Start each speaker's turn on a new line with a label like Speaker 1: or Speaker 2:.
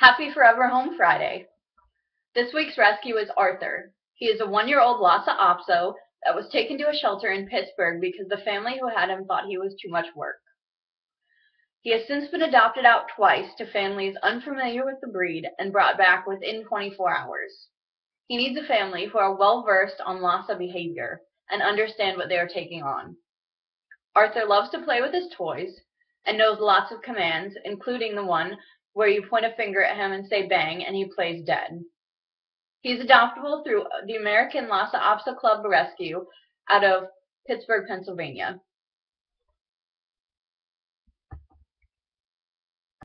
Speaker 1: Happy Forever Home Friday! This week's rescue is Arthur. He is a one-year-old Lhasa Apso that was taken to a shelter in Pittsburgh because the family who had him thought he was too much work. He has since been adopted out twice to families unfamiliar with the breed and brought back within 24 hours. He needs a family who are well versed on Lhasa behavior and understand what they are taking on. Arthur loves to play with his toys and knows lots of commands, including the one where you point a finger at him and say bang and he plays dead. He's adoptable through the American Lhasa Apso Club Rescue out of Pittsburgh, Pennsylvania.